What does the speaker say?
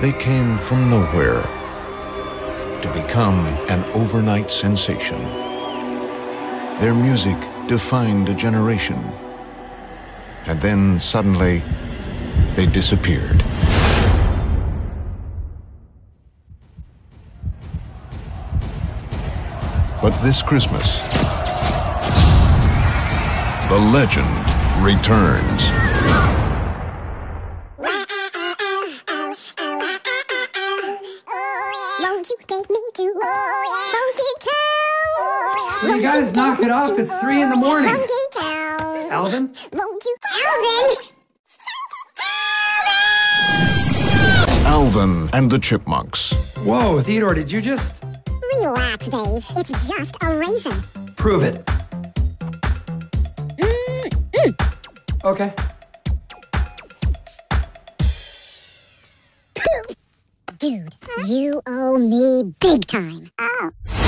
They came from nowhere to become an overnight sensation. Their music defined a generation. And then suddenly, they disappeared. But this Christmas, the legend returns. Won't you take me to Funky Town? Will you guys knock it off? It's three in the morning. Funky Town. Alvin? Won't you? Alvin! Alvin and the Chipmunks. Whoa, Theodore, did you just Relax, Dave. It's just a raisin. prove it? Mm-hmm. Okay. Dude, you owe me big time. Oh.